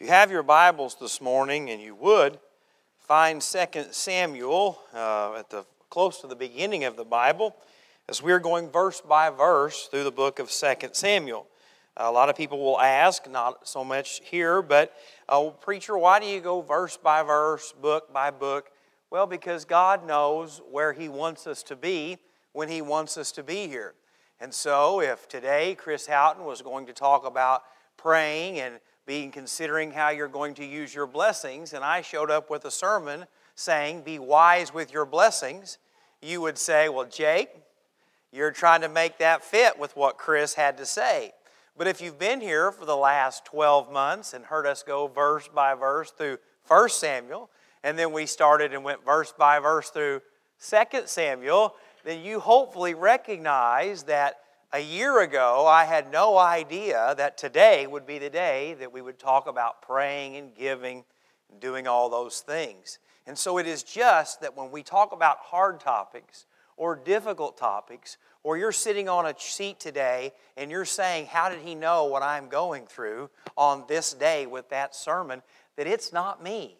If you have your Bibles this morning, and you would, find 2 Samuel uh, at the close to the beginning of the Bible, as we're going verse by verse through the book of 2 Samuel. A lot of people will ask, not so much here, but, oh, preacher, why do you go verse by verse, book by book? Well, because God knows where He wants us to be when He wants us to be here. And so, if today Chris Houghton was going to talk about praying and being considering how you're going to use your blessings, and I showed up with a sermon saying, Be wise with your blessings, you would say, Well, Jake, you're trying to make that fit with what Chris had to say. But if you've been here for the last 12 months and heard us go verse by verse through 1 Samuel, and then we started and went verse by verse through 2 Samuel, then you hopefully recognize that a year ago, I had no idea that today would be the day that we would talk about praying and giving and doing all those things. And so it is just that when we talk about hard topics or difficult topics, or you're sitting on a seat today and you're saying, How did he know what I'm going through on this day with that sermon? that it's not me.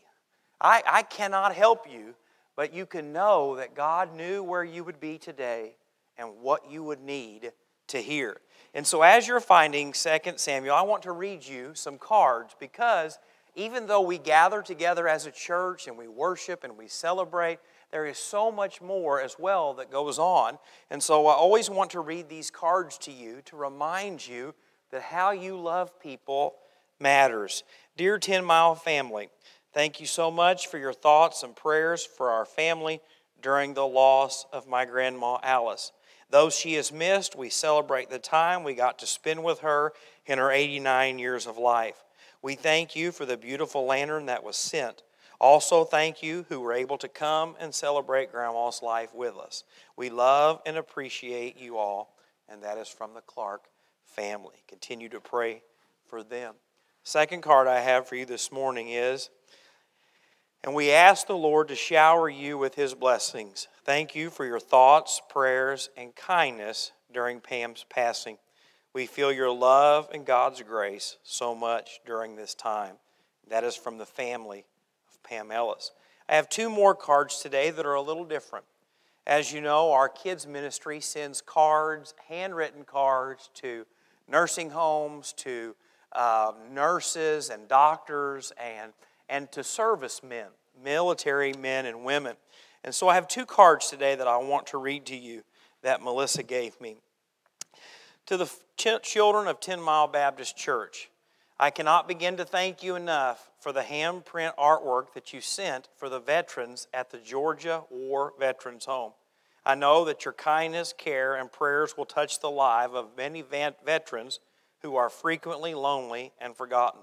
I, I cannot help you, but you can know that God knew where you would be today and what you would need to hear. And so, as you're finding 2 Samuel, I want to read you some cards because even though we gather together as a church and we worship and we celebrate, there is so much more as well that goes on. And so, I always want to read these cards to you to remind you that how you love people matters. Dear 10 Mile family, thank you so much for your thoughts and prayers for our family during the loss of my grandma Alice. Though she is missed, we celebrate the time we got to spend with her in her 89 years of life. We thank you for the beautiful lantern that was sent. Also, thank you who were able to come and celebrate Grandma's life with us. We love and appreciate you all, and that is from the Clark family. Continue to pray for them. Second card I have for you this morning is and we ask the Lord to shower you with his blessings. Thank you for your thoughts, prayers, and kindness during Pam's passing. We feel your love and God's grace so much during this time. That is from the family of Pam Ellis. I have two more cards today that are a little different. As you know, our kids' ministry sends cards, handwritten cards, to nursing homes, to uh, nurses and doctors, and and to servicemen, military men and women. And so I have two cards today that I want to read to you that Melissa gave me. To the children of 10 Mile Baptist Church, I cannot begin to thank you enough for the handprint artwork that you sent for the veterans at the Georgia War Veterans Home. I know that your kindness, care, and prayers will touch the lives of many veterans who are frequently lonely and forgotten.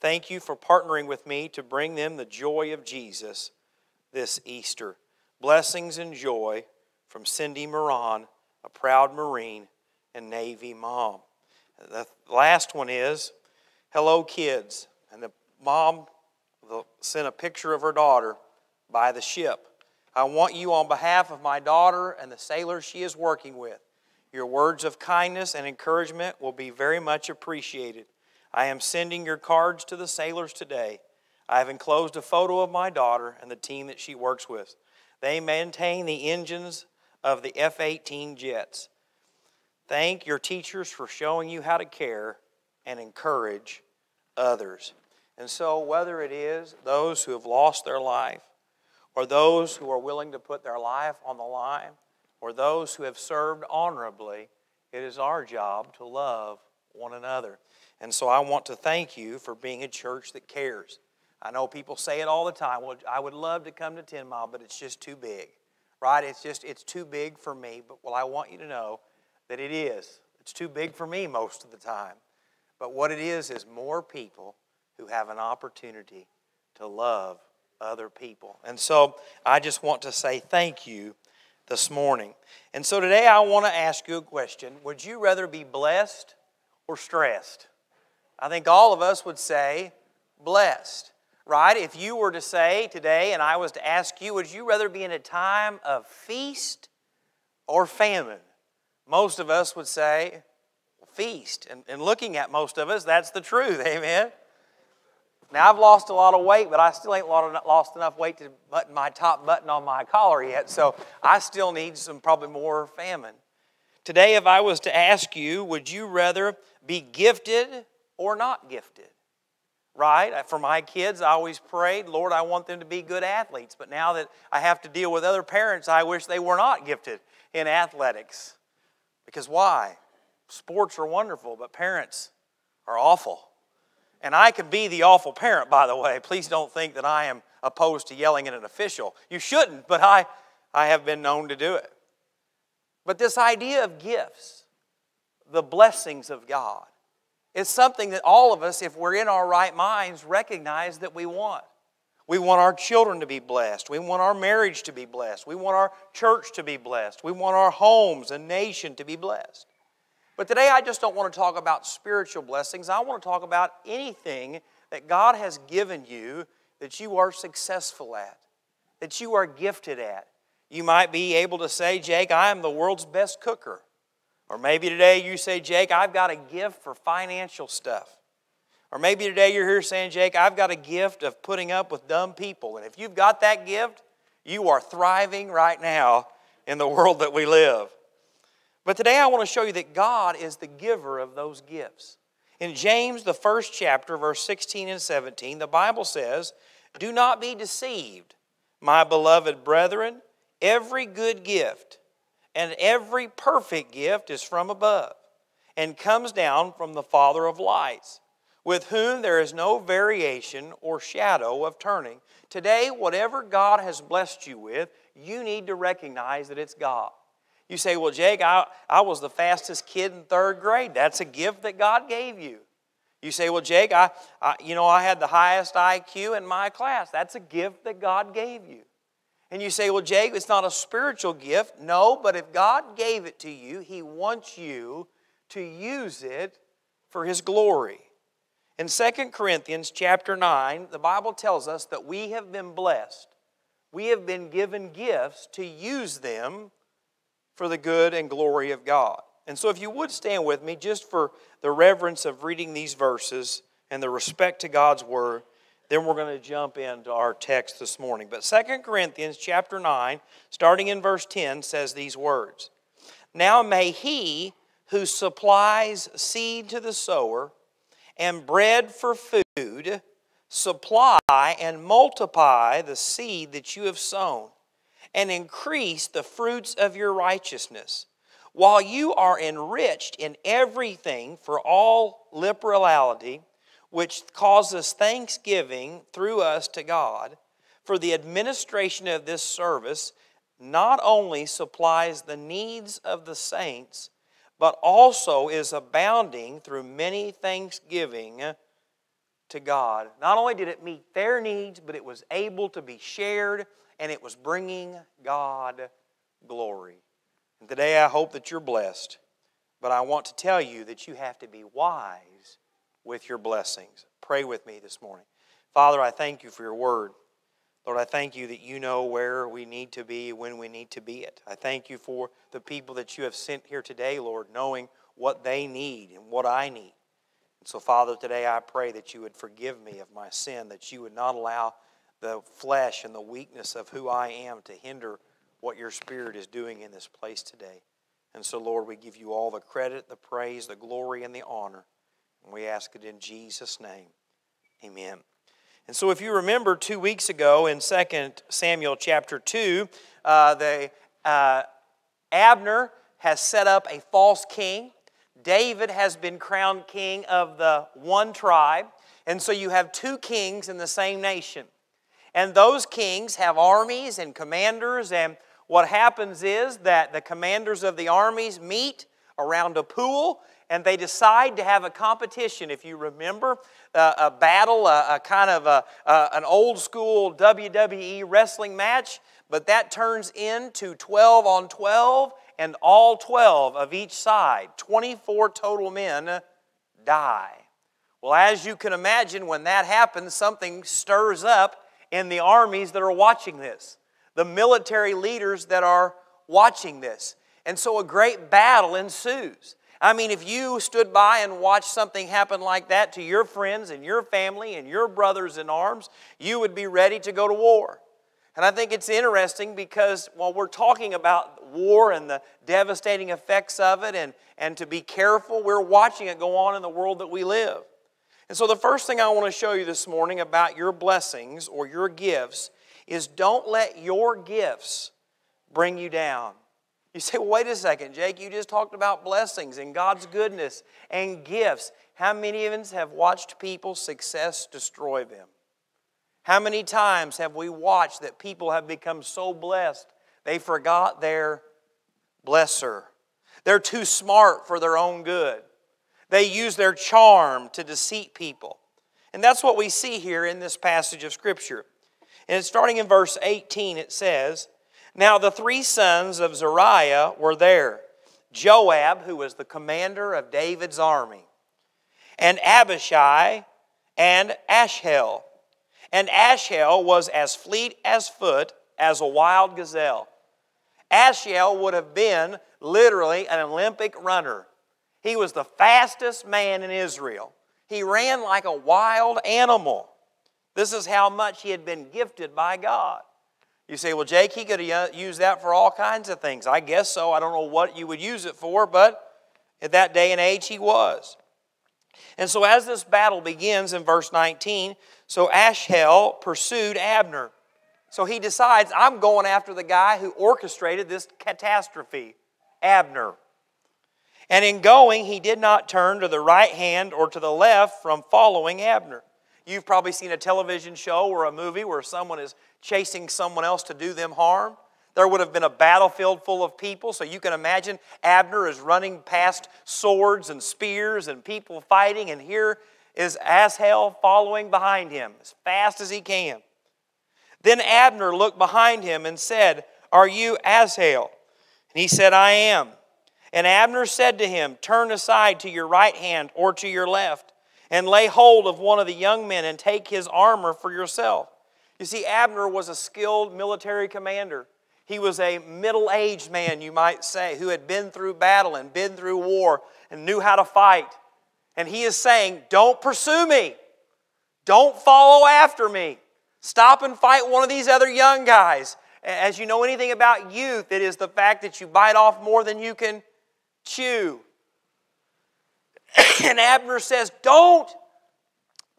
Thank you for partnering with me to bring them the joy of Jesus this Easter. Blessings and joy from Cindy Moran, a proud Marine and Navy mom. The last one is Hello, kids. And the mom sent a picture of her daughter by the ship. I want you, on behalf of my daughter and the sailors she is working with, your words of kindness and encouragement will be very much appreciated. I am sending your cards to the sailors today. I have enclosed a photo of my daughter and the team that she works with. They maintain the engines of the F 18 jets. Thank your teachers for showing you how to care and encourage others. And so, whether it is those who have lost their life, or those who are willing to put their life on the line, or those who have served honorably, it is our job to love one another. And so I want to thank you for being a church that cares. I know people say it all the time. Well, I would love to come to 10 Mile, but it's just too big. Right? It's just, it's too big for me. But, well, I want you to know that it is. It's too big for me most of the time. But what it is, is more people who have an opportunity to love other people. And so I just want to say thank you this morning. And so today I want to ask you a question Would you rather be blessed or stressed? I think all of us would say blessed, right? If you were to say today, and I was to ask you, would you rather be in a time of feast or famine? Most of us would say feast. And, and looking at most of us, that's the truth, amen? Now, I've lost a lot of weight, but I still ain't lost enough weight to button my top button on my collar yet, so I still need some probably more famine. Today, if I was to ask you, would you rather be gifted or not gifted? Right? For my kids, I always prayed, Lord, I want them to be good athletes. But now that I have to deal with other parents, I wish they were not gifted in athletics. Because why? Sports are wonderful, but parents are awful. And I can be the awful parent, by the way. Please don't think that I am opposed to yelling at an official. You shouldn't, but I, I have been known to do it. But this idea of gifts, the blessings of God, is something that all of us, if we're in our right minds, recognize that we want. We want our children to be blessed. We want our marriage to be blessed. We want our church to be blessed. We want our homes and nation to be blessed. But today I just don't want to talk about spiritual blessings. I want to talk about anything that God has given you that you are successful at, that you are gifted at. You might be able to say, Jake, I am the world's best cooker. Or maybe today you say, Jake, I've got a gift for financial stuff. Or maybe today you're here saying, Jake, I've got a gift of putting up with dumb people. And if you've got that gift, you are thriving right now in the world that we live. But today I want to show you that God is the giver of those gifts. In James, the first chapter, verse 16 and 17, the Bible says, Do not be deceived, my beloved brethren. Every good gift and every perfect gift is from above and comes down from the Father of lights, with whom there is no variation or shadow of turning. Today, whatever God has blessed you with, you need to recognize that it's God. You say, Well, Jake, I, I was the fastest kid in third grade. That's a gift that God gave you. You say, Well, Jake, I, I, you know, I had the highest IQ in my class. That's a gift that God gave you. And you say, Well, Jake, it's not a spiritual gift. No, but if God gave it to you, He wants you to use it for His glory. In 2 Corinthians chapter 9, the Bible tells us that we have been blessed. We have been given gifts to use them for the good and glory of God. And so, if you would stand with me just for the reverence of reading these verses and the respect to God's word, then we're going to jump into our text this morning. But Second Corinthians chapter 9, starting in verse 10, says these words Now may he who supplies seed to the sower and bread for food supply and multiply the seed that you have sown and increase the fruits of your righteousness, while you are enriched in everything for all liberality, which causes thanksgiving through us to God, for the administration of this service not only supplies the needs of the saints, but also is abounding through many thanksgiving to God. Not only did it meet their needs, but it was able to be shared and it was bringing God glory. And today I hope that you're blessed, but I want to tell you that you have to be wise with your blessings. Pray with me this morning. Father, I thank you for your word. Lord, I thank you that you know where we need to be when we need to be it. I thank you for the people that you have sent here today, Lord, knowing what they need and what I need. And so, Father, today I pray that you would forgive me of my sin, that you would not allow the flesh and the weakness of who I am to hinder what your Spirit is doing in this place today. And so, Lord, we give you all the credit, the praise, the glory, and the honor. And we ask it in Jesus' name. Amen. And so, if you remember two weeks ago in 2 Samuel chapter 2, uh, the, uh, Abner has set up a false king. David has been crowned king of the one tribe. And so you have two kings in the same nation. And those kings have armies and commanders, and what happens is that the commanders of the armies meet around a pool and they decide to have a competition. If you remember, uh, a battle, a, a kind of a, an old school WWE wrestling match, but that turns into 12 on 12, and all 12 of each side, 24 total men, die. Well, as you can imagine, when that happens, something stirs up in the armies that are watching this, the military leaders that are watching this. And so a great battle ensues. I mean, if you stood by and watched something happen like that to your friends and your family and your brothers in arms, you would be ready to go to war. And I think it's interesting because while we're talking about war and the devastating effects of it and, and to be careful, we're watching it go on in the world that we live. And so, the first thing I want to show you this morning about your blessings or your gifts is don't let your gifts bring you down. You say, well, wait a second, Jake, you just talked about blessings and God's goodness and gifts. How many of us have watched people's success destroy them? How many times have we watched that people have become so blessed they forgot their blesser? They're too smart for their own good. They use their charm to deceive people. And that's what we see here in this passage of Scripture. And starting in verse 18, it says, now the three sons of Zeruiah were there Joab, who was the commander of David's army, and Abishai and Ashhel. And Ashhel was as fleet as foot as a wild gazelle. Ashhel would have been literally an Olympic runner. He was the fastest man in Israel. He ran like a wild animal. This is how much he had been gifted by God. You say, well, Jake, he could have used that for all kinds of things. I guess so. I don't know what you would use it for, but at that day and age, he was. And so, as this battle begins in verse 19, so Ashhel pursued Abner. So he decides, I'm going after the guy who orchestrated this catastrophe, Abner. And in going, he did not turn to the right hand or to the left from following Abner. You've probably seen a television show or a movie where someone is chasing someone else to do them harm. There would have been a battlefield full of people, so you can imagine Abner is running past swords and spears and people fighting, and here is Ashel following behind him as fast as he can. Then Abner looked behind him and said, Are you Ashel? And he said, I am. And Abner said to him, Turn aside to your right hand or to your left and lay hold of one of the young men and take his armor for yourself. You see, Abner was a skilled military commander. He was a middle aged man, you might say, who had been through battle and been through war and knew how to fight. And he is saying, Don't pursue me. Don't follow after me. Stop and fight one of these other young guys. As you know anything about youth, it is the fact that you bite off more than you can chew. and Abner says, Don't,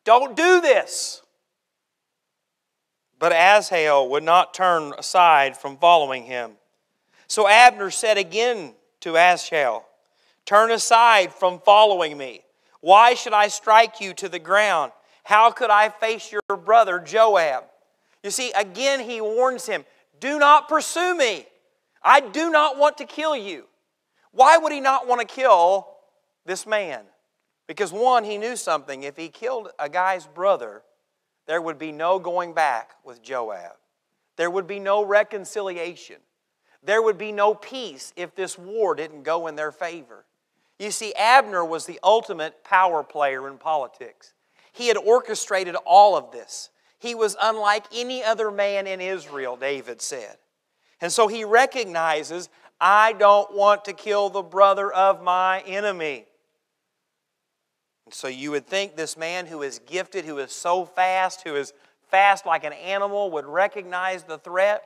don't do this. But Ashel would not turn aside from following him. So Abner said again to Ashel, Turn aside from following me. Why should I strike you to the ground? How could I face your brother Joab? You see, again he warns him, Do not pursue me. I do not want to kill you. Why would he not want to kill this man. Because, one, he knew something. If he killed a guy's brother, there would be no going back with Joab. There would be no reconciliation. There would be no peace if this war didn't go in their favor. You see, Abner was the ultimate power player in politics. He had orchestrated all of this. He was unlike any other man in Israel, David said. And so he recognizes, I don't want to kill the brother of my enemy. And so you would think this man who is gifted, who is so fast, who is fast like an animal, would recognize the threat,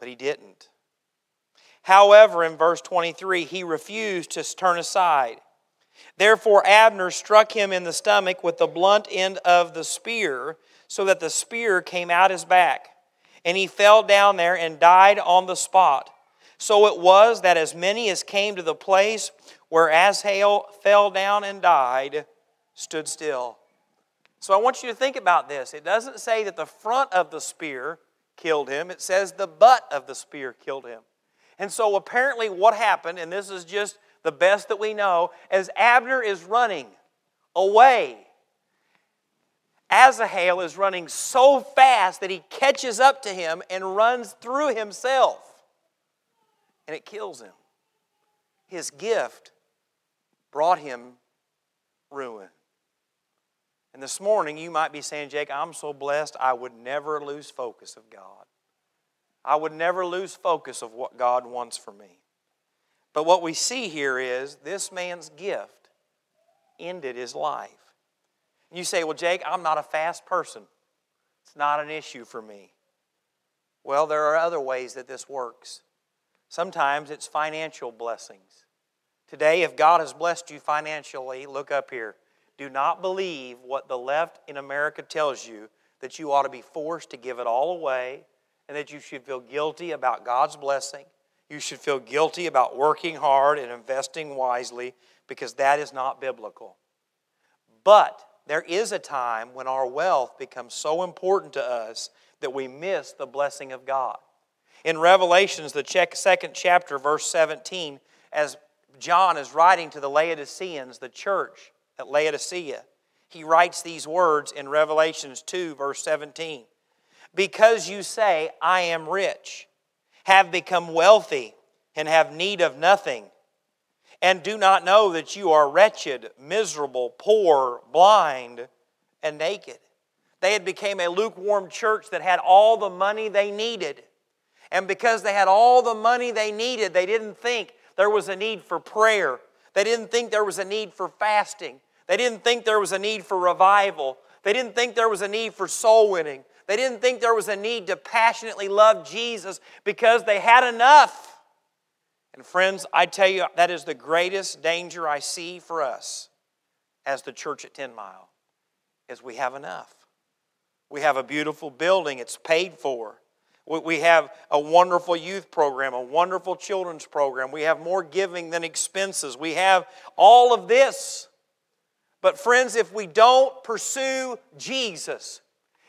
but he didn't. However, in verse 23, he refused to turn aside. Therefore, Abner struck him in the stomach with the blunt end of the spear, so that the spear came out his back. And he fell down there and died on the spot. So it was that as many as came to the place where Ashel fell down and died, stood still. So I want you to think about this. It doesn't say that the front of the spear killed him, it says the butt of the spear killed him. And so apparently, what happened, and this is just the best that we know, as Abner is running away, Asahel is running so fast that he catches up to him and runs through himself, and it kills him. His gift brought him ruin. And this morning, you might be saying, Jake, I'm so blessed, I would never lose focus of God. I would never lose focus of what God wants for me. But what we see here is this man's gift ended his life. You say, Well, Jake, I'm not a fast person. It's not an issue for me. Well, there are other ways that this works. Sometimes it's financial blessings. Today, if God has blessed you financially, look up here. Do not believe what the left in America tells you that you ought to be forced to give it all away and that you should feel guilty about God's blessing. You should feel guilty about working hard and investing wisely because that is not biblical. But there is a time when our wealth becomes so important to us that we miss the blessing of God. In Revelations, the second chapter, verse 17, as John is writing to the Laodiceans, the church at Laodicea, he writes these words in Revelations 2, verse 17 Because you say, I am rich, have become wealthy, and have need of nothing, and do not know that you are wretched, miserable, poor, blind, and naked. They had become a lukewarm church that had all the money they needed. And because they had all the money they needed, they didn't think there was a need for prayer. They didn't think there was a need for fasting. They didn't think there was a need for revival. They didn't think there was a need for soul winning. They didn't think there was a need to passionately love Jesus because they had enough. And friends, I tell you, that is the greatest danger I see for us as the church at 10 Mile, is we have enough. We have a beautiful building, it's paid for. We have a wonderful youth program, a wonderful children's program. We have more giving than expenses. We have all of this. But, friends, if we don't pursue Jesus,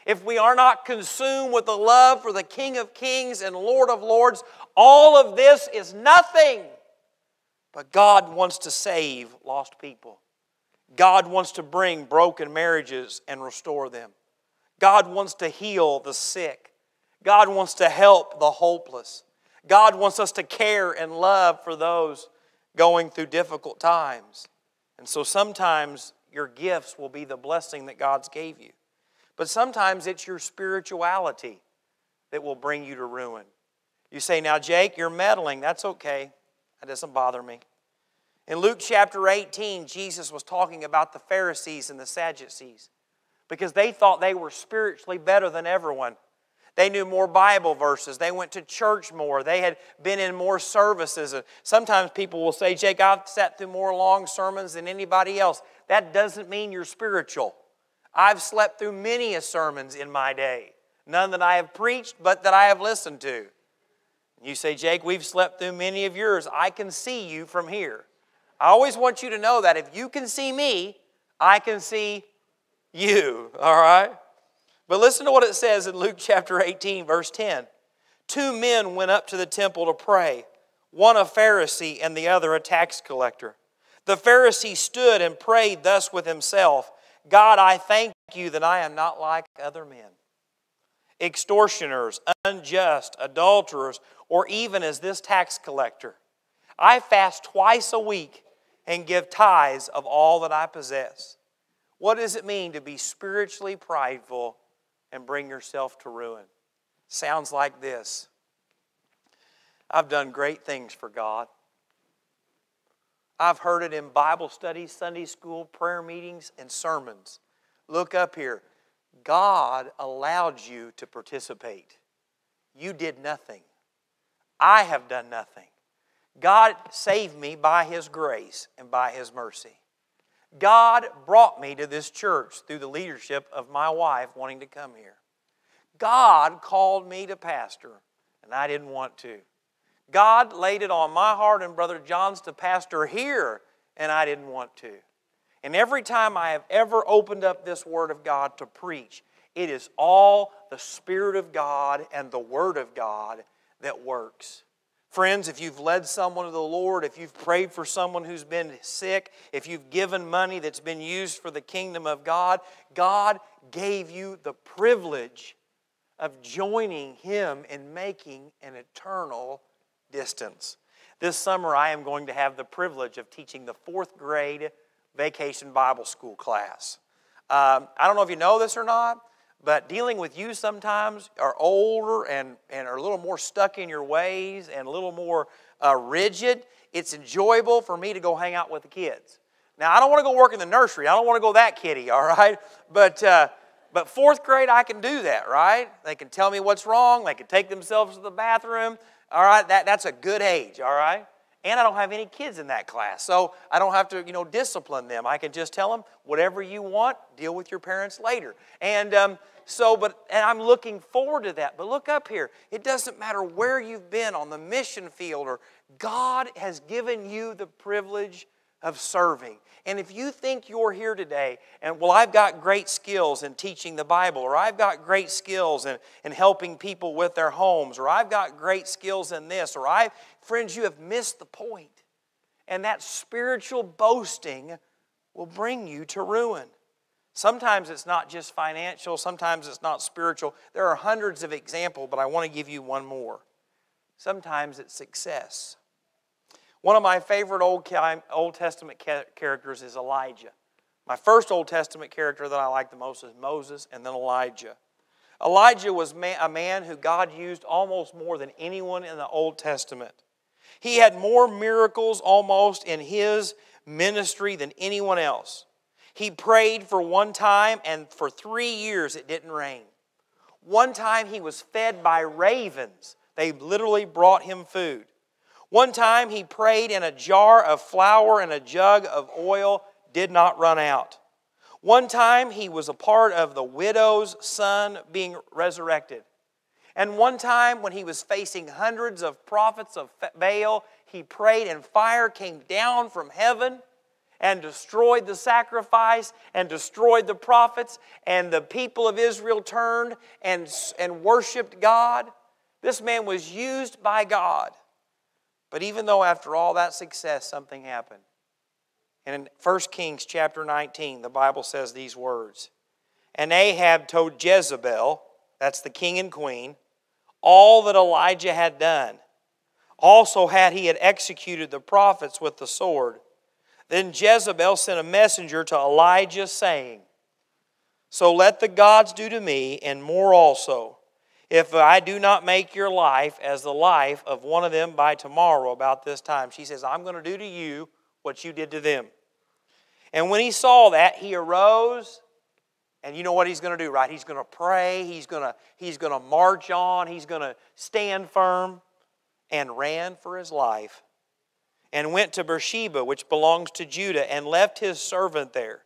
if we are not consumed with the love for the King of Kings and Lord of Lords, all of this is nothing. But God wants to save lost people. God wants to bring broken marriages and restore them. God wants to heal the sick. God wants to help the hopeless. God wants us to care and love for those going through difficult times. And so sometimes your gifts will be the blessing that God's gave you. But sometimes it's your spirituality that will bring you to ruin. You say, Now, Jake, you're meddling. That's okay. That doesn't bother me. In Luke chapter 18, Jesus was talking about the Pharisees and the Sadducees because they thought they were spiritually better than everyone. They knew more Bible verses. They went to church more. They had been in more services. Sometimes people will say, Jake, I've sat through more long sermons than anybody else. That doesn't mean you're spiritual. I've slept through many a sermons in my day. None that I have preached, but that I have listened to. You say, Jake, we've slept through many of yours. I can see you from here. I always want you to know that if you can see me, I can see you. All right? But listen to what it says in Luke chapter 18, verse 10. Two men went up to the temple to pray, one a Pharisee and the other a tax collector. The Pharisee stood and prayed thus with himself God, I thank you that I am not like other men extortioners, unjust, adulterers, or even as this tax collector. I fast twice a week and give tithes of all that I possess. What does it mean to be spiritually prideful and bring yourself to ruin? Sounds like this I've done great things for God. I've heard it in Bible studies, Sunday school, prayer meetings, and sermons. Look up here. God allowed you to participate. You did nothing. I have done nothing. God saved me by His grace and by His mercy. God brought me to this church through the leadership of my wife wanting to come here. God called me to pastor, and I didn't want to. God laid it on my heart and Brother John's to pastor here, and I didn't want to. And every time I have ever opened up this Word of God to preach, it is all the Spirit of God and the Word of God that works. Friends, if you've led someone to the Lord, if you've prayed for someone who's been sick, if you've given money that's been used for the kingdom of God, God gave you the privilege of joining Him in making an eternal distance. This summer, I am going to have the privilege of teaching the fourth grade vacation Bible school class. Um, I don't know if you know this or not, but dealing with you sometimes are older and, and are a little more stuck in your ways and a little more uh, rigid. It's enjoyable for me to go hang out with the kids. Now, I don't want to go work in the nursery. I don't want to go that kitty, all right? But, uh, but fourth grade, I can do that, right? They can tell me what's wrong. They can take themselves to the bathroom. All right, that, that's a good age, all right? And I don't have any kids in that class, so I don't have to, you know, discipline them. I can just tell them, whatever you want, deal with your parents later. And um, so, but, and I'm looking forward to that. But look up here. It doesn't matter where you've been on the mission field or God has given you the privilege of serving. And if you think you're here today and, well, I've got great skills in teaching the Bible, or I've got great skills in, in helping people with their homes, or I've got great skills in this, or I, friends, you have missed the point. And that spiritual boasting will bring you to ruin. Sometimes it's not just financial, sometimes it's not spiritual. There are hundreds of examples, but I want to give you one more. Sometimes it's success. One of my favorite Old, Old Testament characters is Elijah. My first Old Testament character that I like the most is Moses and then Elijah. Elijah was a man who God used almost more than anyone in the Old Testament. He had more miracles almost in his ministry than anyone else. He prayed for one time, and for three years it didn't rain. One time he was fed by ravens, they literally brought him food. One time he prayed and a jar of flour and a jug of oil did not run out. One time he was a part of the widow's son being resurrected. And one time when he was facing hundreds of prophets of Baal, he prayed and fire came down from heaven and destroyed the sacrifice and destroyed the prophets, and the people of Israel turned and, and worshiped God. This man was used by God. But even though after all that success, something happened. And in 1 Kings chapter 19, the Bible says these words And Ahab told Jezebel, that's the king and queen, all that Elijah had done. Also, had he had executed the prophets with the sword. Then Jezebel sent a messenger to Elijah, saying, So let the gods do to me, and more also if I do not make your life as the life of one of them by tomorrow about this time. She says, I'm going to do to you what you did to them. And when he saw that, he arose, and you know what he's going to do, right? He's going to pray, he's going to, he's going to march on, he's going to stand firm, and ran for his life, and went to Beersheba, which belongs to Judah, and left his servant there.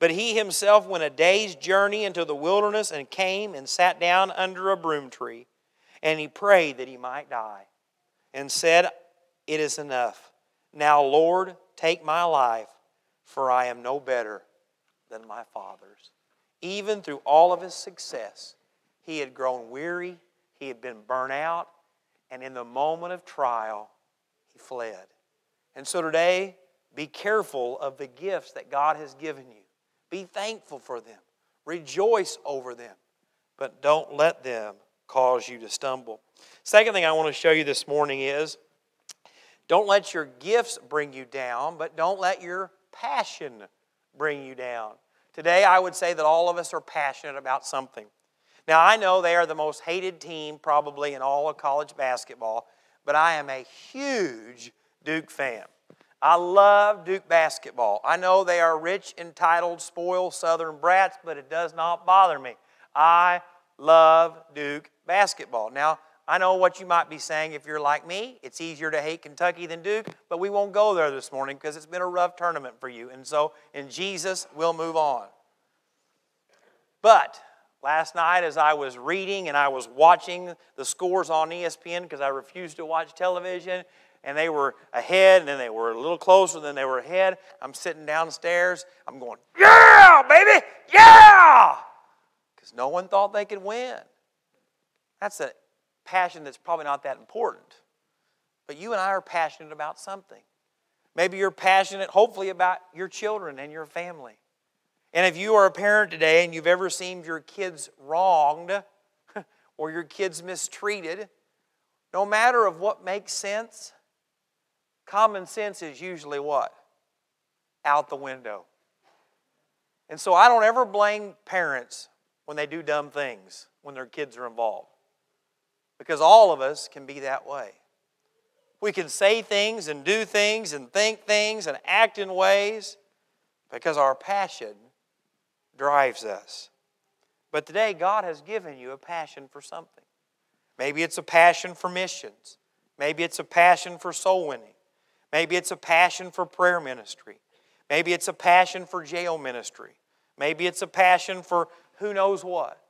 But he himself went a day's journey into the wilderness and came and sat down under a broom tree. And he prayed that he might die and said, It is enough. Now, Lord, take my life, for I am no better than my father's. Even through all of his success, he had grown weary, he had been burnt out, and in the moment of trial, he fled. And so today, be careful of the gifts that God has given you. Be thankful for them. Rejoice over them. But don't let them cause you to stumble. Second thing I want to show you this morning is don't let your gifts bring you down, but don't let your passion bring you down. Today, I would say that all of us are passionate about something. Now, I know they are the most hated team probably in all of college basketball, but I am a huge Duke fan. I love Duke basketball. I know they are rich, entitled, spoiled Southern brats, but it does not bother me. I love Duke basketball. Now, I know what you might be saying if you're like me. It's easier to hate Kentucky than Duke, but we won't go there this morning because it's been a rough tournament for you. And so, in Jesus, we'll move on. But last night, as I was reading and I was watching the scores on ESPN because I refused to watch television, and they were ahead, and then they were a little closer, than they were ahead. I'm sitting downstairs. I'm going, yeah, baby, yeah! Because no one thought they could win. That's a passion that's probably not that important. But you and I are passionate about something. Maybe you're passionate, hopefully, about your children and your family. And if you are a parent today and you've ever seen your kids wronged or your kids mistreated, no matter of what makes sense, Common sense is usually what? Out the window. And so I don't ever blame parents when they do dumb things when their kids are involved. Because all of us can be that way. We can say things and do things and think things and act in ways because our passion drives us. But today, God has given you a passion for something. Maybe it's a passion for missions. Maybe it's a passion for soul winning. Maybe it's a passion for prayer ministry. Maybe it's a passion for jail ministry. Maybe it's a passion for who knows what.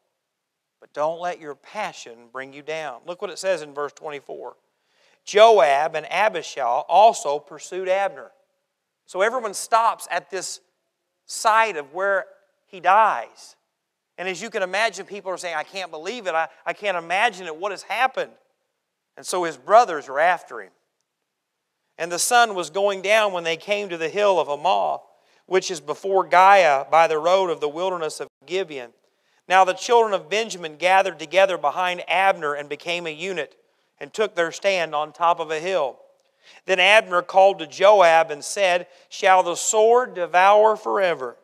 But don't let your passion bring you down. Look what it says in verse 24. Joab and Abishai also pursued Abner. So everyone stops at this site of where he dies. And as you can imagine, people are saying, I can't believe it. I, I can't imagine it. What has happened? And so his brothers are after him. And the sun was going down when they came to the hill of Ammah, which is before Giah by the road of the wilderness of Gibeon. Now the children of Benjamin gathered together behind Abner and became a unit and took their stand on top of a hill. Then Abner called to Joab and said, Shall the sword devour forever?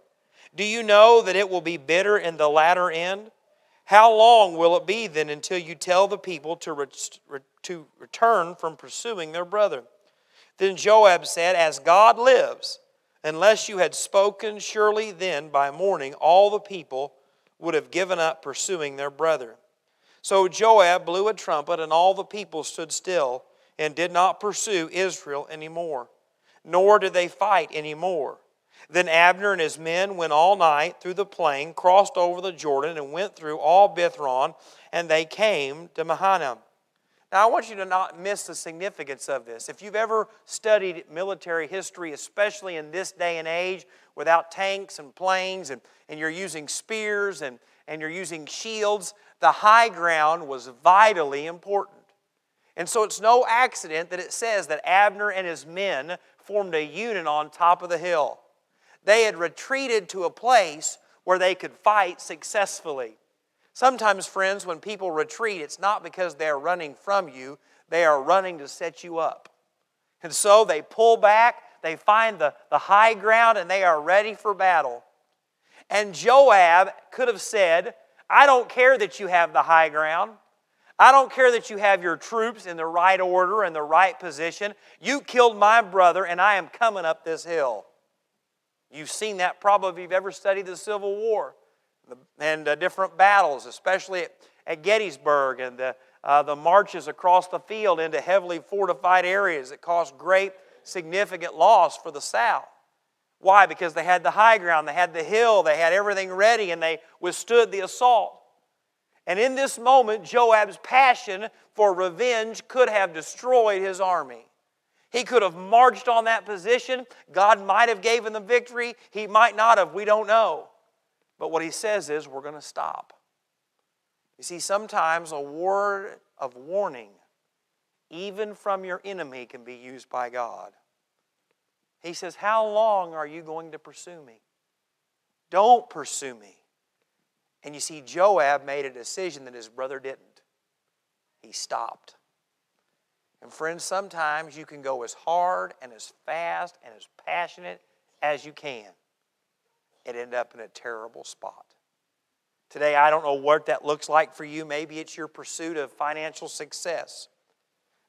Do you know that it will be bitter in the latter end? How long will it be then until you tell the people to, re- to return from pursuing their brother? Then Joab said, As God lives, unless you had spoken, surely then by morning all the people would have given up pursuing their brother. So Joab blew a trumpet, and all the people stood still and did not pursue Israel anymore, nor did they fight any anymore. Then Abner and his men went all night through the plain, crossed over the Jordan, and went through all Bithron, and they came to Mahanaim. Now, I want you to not miss the significance of this. If you've ever studied military history, especially in this day and age, without tanks and planes, and, and you're using spears and, and you're using shields, the high ground was vitally important. And so it's no accident that it says that Abner and his men formed a unit on top of the hill. They had retreated to a place where they could fight successfully. Sometimes, friends, when people retreat, it's not because they're running from you, they are running to set you up. And so they pull back, they find the, the high ground, and they are ready for battle. And Joab could have said, I don't care that you have the high ground. I don't care that you have your troops in the right order and the right position. You killed my brother, and I am coming up this hill. You've seen that probably if you've ever studied the Civil War and uh, different battles, especially at, at Gettysburg and the, uh, the marches across the field into heavily fortified areas that caused great significant loss for the South. Why? Because they had the high ground, they had the hill, they had everything ready, and they withstood the assault. And in this moment, Joab's passion for revenge could have destroyed his army. He could have marched on that position. God might have given the victory. He might not have. We don't know. But what he says is, we're going to stop. You see, sometimes a word of warning, even from your enemy, can be used by God. He says, How long are you going to pursue me? Don't pursue me. And you see, Joab made a decision that his brother didn't. He stopped. And friends, sometimes you can go as hard and as fast and as passionate as you can and end up in a terrible spot. Today, I don't know what that looks like for you. Maybe it's your pursuit of financial success.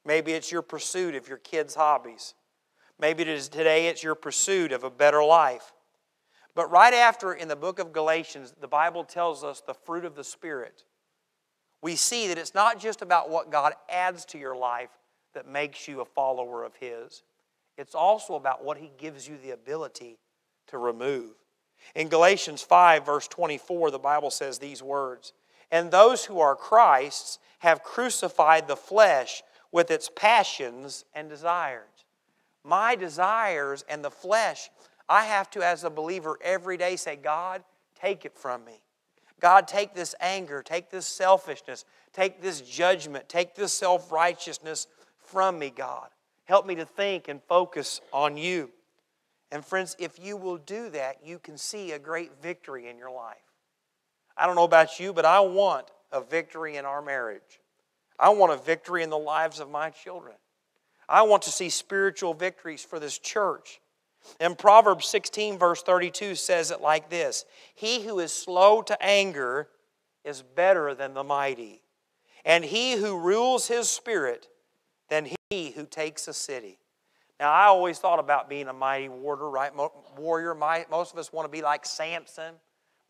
Maybe it's your pursuit of your kids' hobbies. Maybe it is today it's your pursuit of a better life. But right after in the book of Galatians, the Bible tells us the fruit of the Spirit. We see that it's not just about what God adds to your life, that makes you a follower of His. It's also about what He gives you the ability to remove. In Galatians 5, verse 24, the Bible says these words And those who are Christ's have crucified the flesh with its passions and desires. My desires and the flesh, I have to, as a believer, every day say, God, take it from me. God, take this anger, take this selfishness, take this judgment, take this self righteousness from me, God. Help me to think and focus on you. And friends, if you will do that, you can see a great victory in your life. I don't know about you, but I want a victory in our marriage. I want a victory in the lives of my children. I want to see spiritual victories for this church. And Proverbs 16, verse 32 says it like this He who is slow to anger is better than the mighty, and he who rules his spirit than he who takes a city. Now, I always thought about being a mighty warrior, right? Warrior. Most of us want to be like Samson.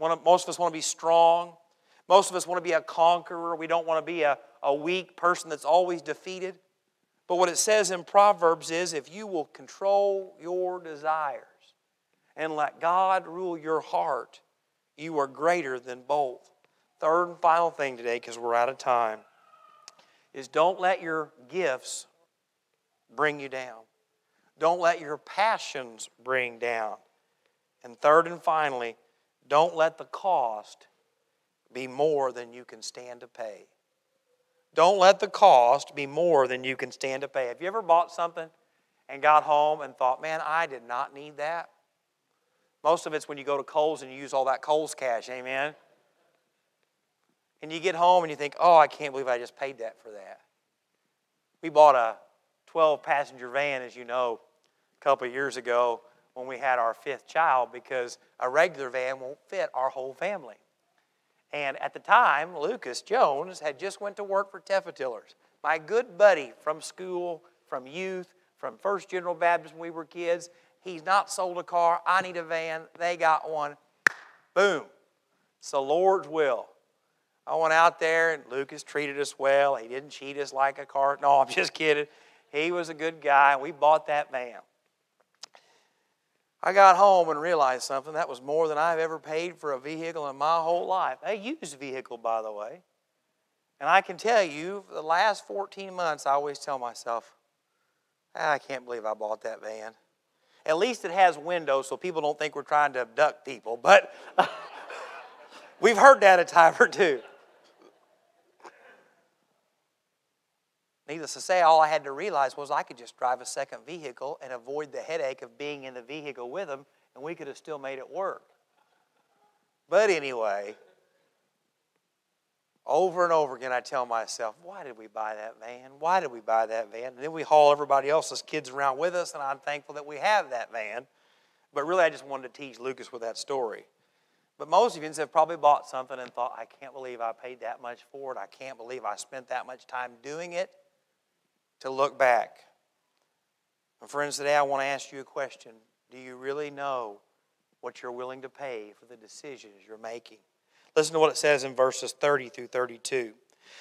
Most of us want to be strong. Most of us want to be a conqueror. We don't want to be a, a weak person that's always defeated. But what it says in Proverbs is if you will control your desires and let God rule your heart, you are greater than both. Third and final thing today, because we're out of time, is don't let your gifts bring you down. Don't let your passions bring down. And third and finally, don't let the cost be more than you can stand to pay. Don't let the cost be more than you can stand to pay. Have you ever bought something and got home and thought, man, I did not need that? Most of it's when you go to Kohl's and you use all that Kohl's cash, amen? And you get home and you think, oh, I can't believe I just paid that for that. We bought a 12 passenger van, as you know, a couple years ago when we had our fifth child because a regular van won't fit our whole family. And at the time, Lucas Jones had just went to work for Teffatillers. My good buddy from school, from youth, from First General Baptist when we were kids. He's not sold a car. I need a van. They got one. Boom. It's the Lord's will. I went out there and Lucas treated us well. He didn't cheat us like a car. No, I'm just kidding. He was a good guy. We bought that van. I got home and realized something. That was more than I've ever paid for a vehicle in my whole life. A used vehicle, by the way. And I can tell you, for the last 14 months, I always tell myself, ah, I can't believe I bought that van. At least it has windows so people don't think we're trying to abduct people. But we've heard that a time or two. Needless to say, all I had to realize was I could just drive a second vehicle and avoid the headache of being in the vehicle with them, and we could have still made it work. But anyway, over and over again, I tell myself, why did we buy that van? Why did we buy that van? And then we haul everybody else's kids around with us, and I'm thankful that we have that van. But really, I just wanted to tease Lucas with that story. But most of you have probably bought something and thought, I can't believe I paid that much for it. I can't believe I spent that much time doing it to look back. And friends, today I want to ask you a question. Do you really know what you're willing to pay for the decisions you're making? Listen to what it says in verses 30 through 32.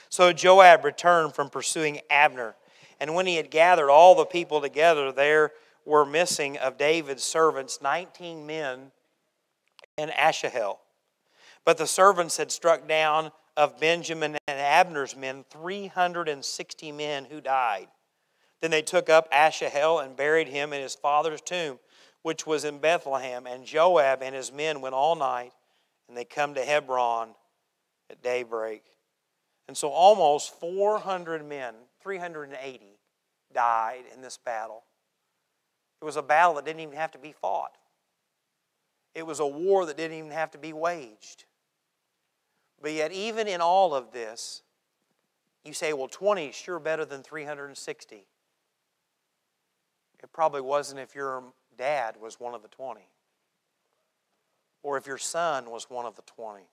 So Joab returned from pursuing Abner, and when he had gathered all the people together, there were missing of David's servants 19 men and Asahel. But the servants had struck down of Benjamin and Abner's men 360 men who died. Then they took up Asahel and buried him in his father's tomb, which was in Bethlehem. And Joab and his men went all night, and they come to Hebron at daybreak. And so almost 400 men, 380, died in this battle. It was a battle that didn't even have to be fought. It was a war that didn't even have to be waged. But yet, even in all of this, you say, well, 20 is sure better than 360. It probably wasn't if your dad was one of the 20, or if your son was one of the 20,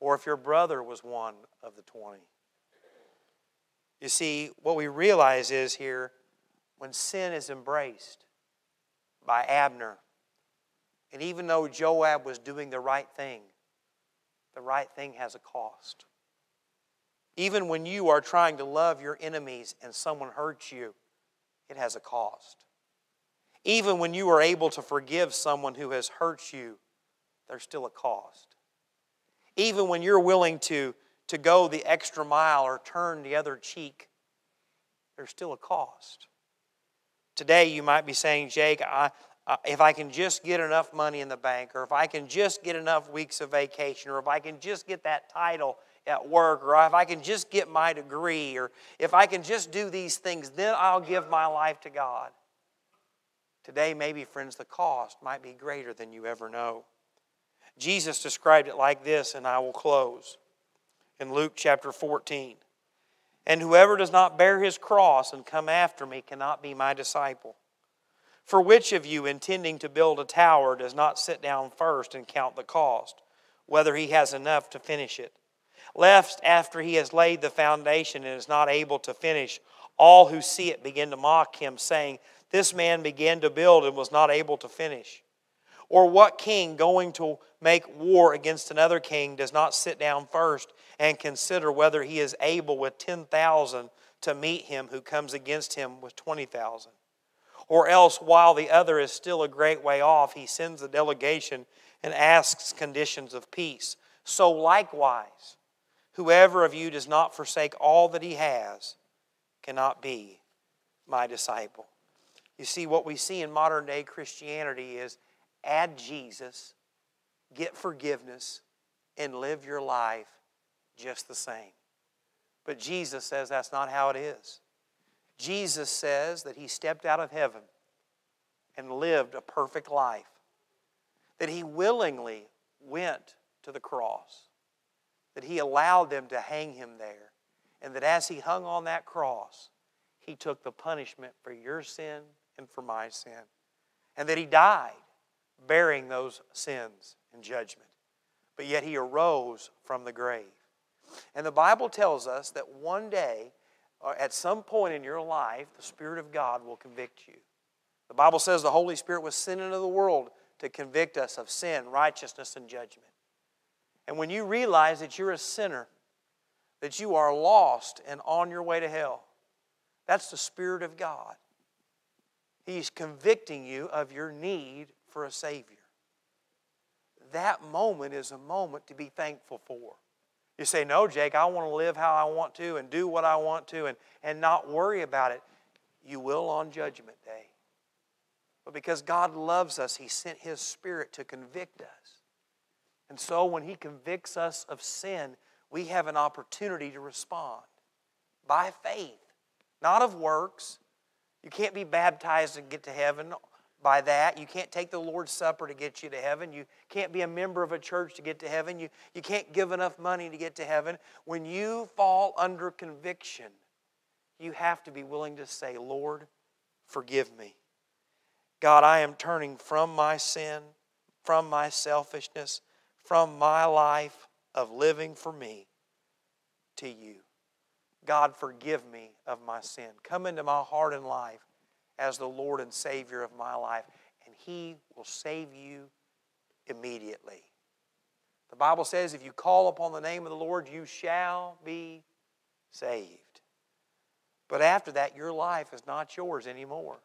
or if your brother was one of the 20. You see, what we realize is here when sin is embraced by Abner, and even though Joab was doing the right thing, the right thing has a cost. Even when you are trying to love your enemies and someone hurts you, it has a cost. Even when you are able to forgive someone who has hurt you, there's still a cost. Even when you're willing to, to go the extra mile or turn the other cheek, there's still a cost. Today, you might be saying, Jake, I, uh, if I can just get enough money in the bank, or if I can just get enough weeks of vacation, or if I can just get that title at work, or if I can just get my degree, or if I can just do these things, then I'll give my life to God. Today, maybe, friends, the cost might be greater than you ever know. Jesus described it like this, and I will close. In Luke chapter 14. And whoever does not bear his cross and come after me cannot be my disciple. For which of you, intending to build a tower, does not sit down first and count the cost, whether he has enough to finish it? Lest after he has laid the foundation and is not able to finish, All who see it begin to mock him, saying, This man began to build and was not able to finish. Or what king going to make war against another king does not sit down first and consider whether he is able with 10,000 to meet him who comes against him with 20,000? Or else, while the other is still a great way off, he sends a delegation and asks conditions of peace. So, likewise, whoever of you does not forsake all that he has cannot be my disciple. You see, what we see in modern day Christianity is add Jesus, get forgiveness, and live your life just the same. But Jesus says that's not how it is. Jesus says that he stepped out of heaven and lived a perfect life, that he willingly went to the cross, that he allowed them to hang him there, and that as he hung on that cross, he took the punishment for your sin and for my sin, and that he died bearing those sins and judgment. But yet he arose from the grave. And the Bible tells us that one day, Uh, at some point in your life, the Spirit of God will convict you. The Bible says the Holy Spirit was sent into the world to convict us of sin, righteousness, and judgment. And when you realize that you're a sinner, that you are lost and on your way to hell, that's the Spirit of God. He's convicting you of your need for a Savior. That moment is a moment to be thankful for. You say, No, Jake, I want to live how I want to and do what I want to and, and not worry about it. You will on Judgment Day. But because God loves us, He sent His Spirit to convict us. And so when He convicts us of sin, we have an opportunity to respond by faith, not of works. You can't be baptized and get to heaven by that. You can't take the Lord's Supper to get you to heaven. You can't be a member of a church to get to heaven. You, you can't give enough money to get to heaven. When you fall under conviction, you have to be willing to say, Lord, forgive me. God, I am turning from my sin, from my selfishness, from my life of living for me to you. God, forgive me of my sin. Come into my heart and life as the Lord and Savior of my life, and He will save you immediately. The Bible says, if you call upon the name of the Lord, you shall be saved. But after that, your life is not yours anymore.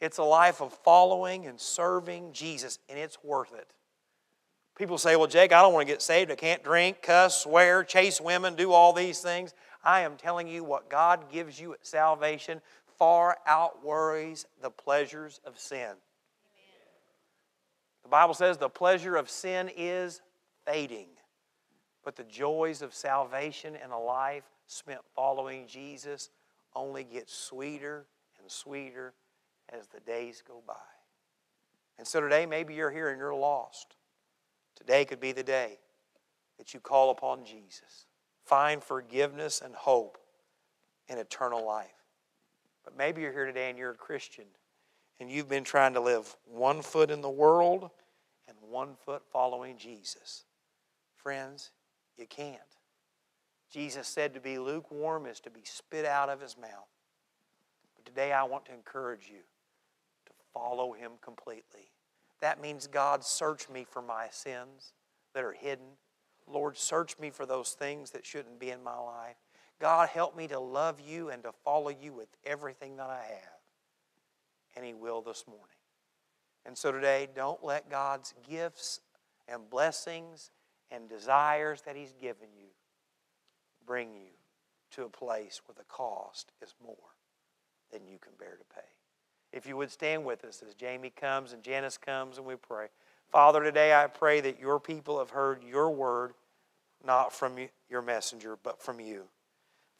It's a life of following and serving Jesus, and it's worth it. People say, Well, Jake, I don't want to get saved. I can't drink, cuss, swear, chase women, do all these things. I am telling you what God gives you at salvation far outweighs the pleasures of sin. The Bible says the pleasure of sin is fading, but the joys of salvation and a life spent following Jesus only get sweeter and sweeter as the days go by. And so today, maybe you're here and you're lost. Today could be the day that you call upon Jesus, find forgiveness and hope in eternal life. But maybe you're here today and you're a Christian and you've been trying to live one foot in the world and one foot following Jesus. Friends, you can't. Jesus said to be lukewarm is to be spit out of his mouth. But today I want to encourage you to follow him completely. That means, God, search me for my sins that are hidden. Lord, search me for those things that shouldn't be in my life. God, help me to love you and to follow you with everything that I have. And He will this morning. And so today, don't let God's gifts and blessings and desires that He's given you bring you to a place where the cost is more than you can bear to pay. If you would stand with us as Jamie comes and Janice comes and we pray. Father, today I pray that your people have heard your word, not from your messenger, but from you.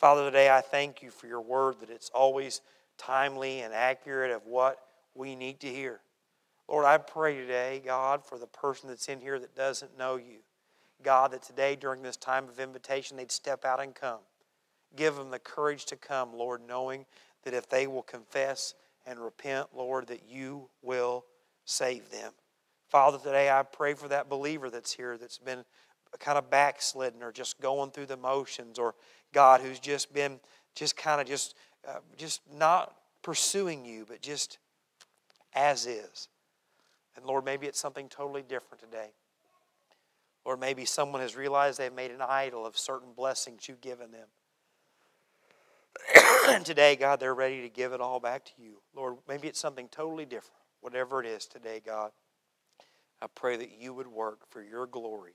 Father, today I thank you for your word that it's always timely and accurate of what we need to hear. Lord, I pray today, God, for the person that's in here that doesn't know you. God, that today during this time of invitation they'd step out and come. Give them the courage to come, Lord, knowing that if they will confess and repent, Lord, that you will save them. Father, today I pray for that believer that's here that's been kind of backslidden or just going through the motions or God who's just been just kind of just uh, just not pursuing you, but just as is. And Lord, maybe it's something totally different today. Or maybe someone has realized they've made an idol of certain blessings you've given them. and today, God, they're ready to give it all back to you. Lord, maybe it's something totally different. Whatever it is today, God, I pray that you would work for your glory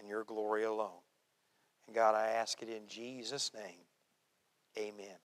and your glory alone. And God, I ask it in Jesus' name. Amen.